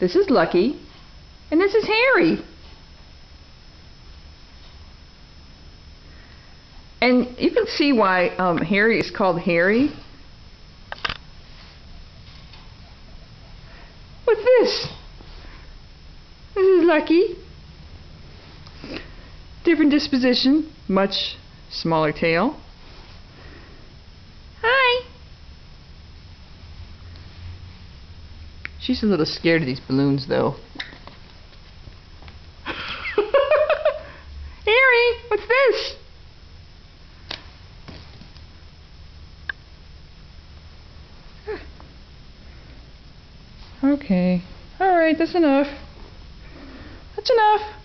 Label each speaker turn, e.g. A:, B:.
A: This is Luckie. And this is Harry. And you can see why um, Harry is called Harry. What's this? This is Luckie. Different disposition, much smaller tail. She's a little scared of these balloons, though. Harry, what's this? Okay. Alright, that's enough. That's enough.